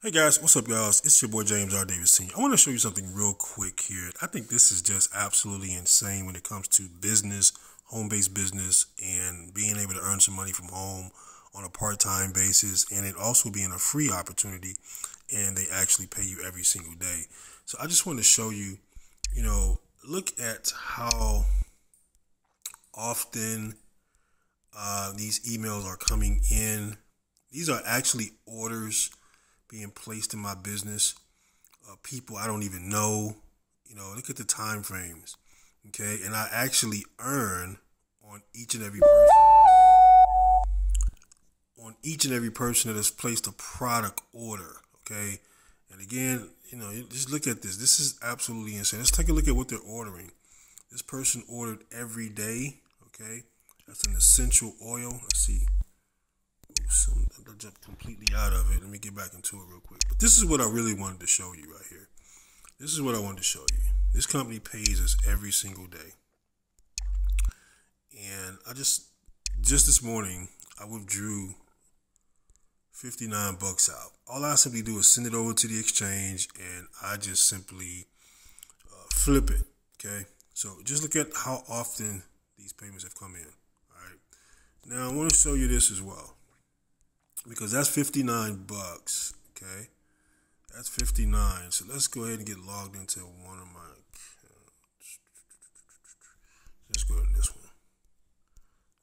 Hey guys, what's up, guys? It's your boy James R. Davis Sr. I want to show you something real quick here. I think this is just absolutely insane when it comes to business, home based business, and being able to earn some money from home on a part time basis, and it also being a free opportunity, and they actually pay you every single day. So I just want to show you, you know, look at how often uh, these emails are coming in. These are actually orders being placed in my business. Uh, people I don't even know. You know, look at the time frames. Okay, and I actually earn on each and every person on each and every person that has placed a product order. Okay, and again, you know, just look at this. This is absolutely insane. Let's take a look at what they're ordering. This person ordered every day. Okay, that's an essential oil. Let's see. Oops, I jumped completely out of it. Let me get back into it real quick. But this is what I really wanted to show you right here. This is what I wanted to show you. This company pays us every single day. And I just, just this morning, I withdrew 59 bucks out. All I simply do is send it over to the exchange and I just simply uh, flip it. Okay. So just look at how often these payments have come in. All right. Now I want to show you this as well because that's 59 bucks. Okay. That's 59. So let's go ahead and get logged into one of my accounts. Let's go to this one.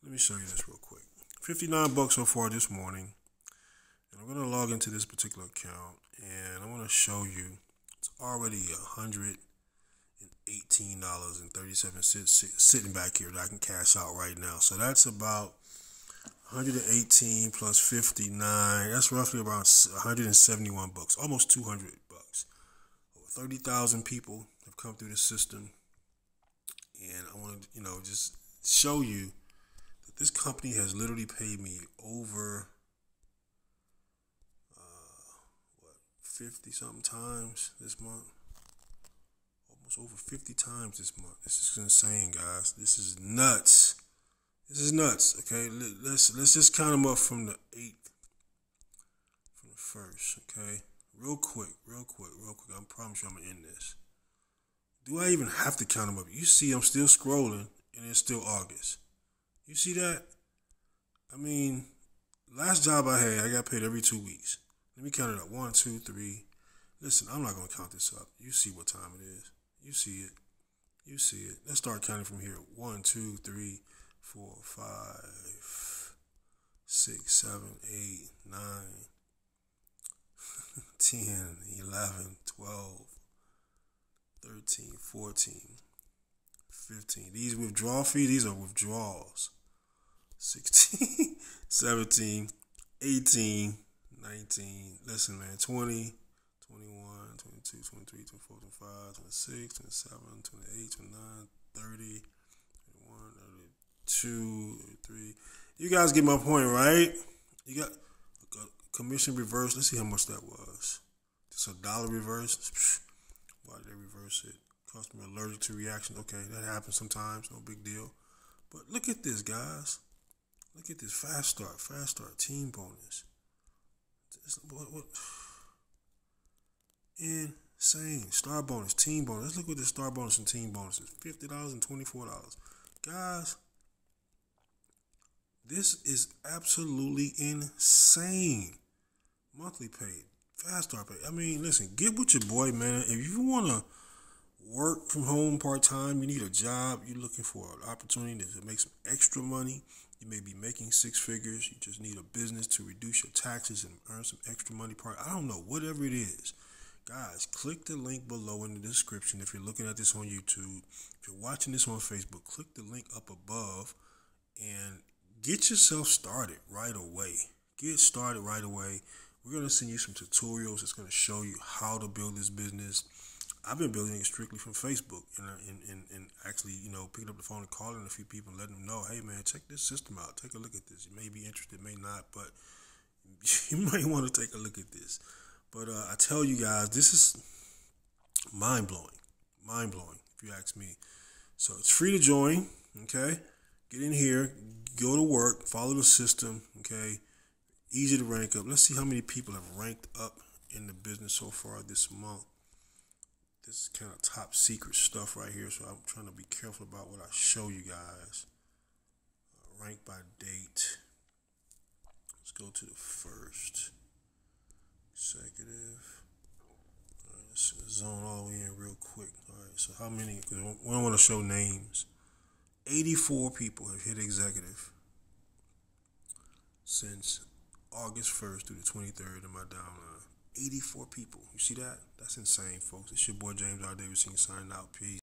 Let me show you this real quick. 59 bucks so far this morning. And I'm going to log into this particular account and I want to show you it's already $118.37 sitting back here that I can cash out right now. So that's about 118 plus 59. That's roughly around 171 bucks, almost 200 bucks. Over 30,000 people have come through the system. And I want to, you know, just show you that this company has literally paid me over uh, what 50 something times this month. Almost over 50 times this month. This is insane, guys. This is nuts. This is nuts. Okay, let's let's just count them up from the eighth, from the first. Okay, real quick, real quick, real quick. I promise you, I'm gonna end this. Do I even have to count them up? You see, I'm still scrolling, and it's still August. You see that? I mean, last job I had, I got paid every two weeks. Let me count it up. One, two, three. Listen, I'm not gonna count this up. You see what time it is. You see it. You see it. Let's start counting from here. One, two, three four, five, six, seven, eight, nine, ten, eleven, twelve, thirteen, fourteen, fifteen. These withdrawal fees, these are withdrawals. 16, 17, 18, 19, listen, man, 20, 21, 22, 23, 24, 25, 26, 27, 28, 29, 30, two, three. You guys get my point, right? You got commission reverse. Let's see how much that was. Just a dollar reverse. Why did they reverse it? Customer allergic to reaction. Okay, that happens sometimes. No big deal. But look at this, guys. Look at this fast start, fast start, team bonus. What, what? Insane. Star bonus, team bonus. Let's look at the star bonus and team bonuses. $50 and $24. Guys, this is absolutely insane. Monthly paid, fast start pay. I mean, listen, get with your boy, man. If you want to work from home part time, you need a job, you're looking for an opportunity to make some extra money. You may be making six figures. You just need a business to reduce your taxes and earn some extra money. Part I don't know, whatever it is. Guys, click the link below in the description if you're looking at this on YouTube. If you're watching this on Facebook, click the link up above and get yourself started right away. Get started right away. We're going to send you some tutorials that's going to show you how to build this business. I've been building it strictly from Facebook and, and, and, and actually, you know, picking up the phone and calling a few people and letting them know, hey, man, check this system out. Take a look at this. You may be interested, may not, but you might want to take a look at this. But uh, I tell you guys, this is mind blowing. Mind blowing, if you ask me. So it's free to join, okay? Get in here, go to work, follow the system, okay? Easy to rank up. Let's see how many people have ranked up in the business so far this month. This is kind of top secret stuff right here, so I'm trying to be careful about what I show you guys. Uh, rank by date. Let's go to the first executive. All right, let's zone all in real quick. All right, so how many? Because we don't want to show names. 84 people have hit executive since August 1st through the 23rd in my downline. Uh, 84 people. You see that? That's insane, folks. It's your boy James R. Davidson signing out. Peace.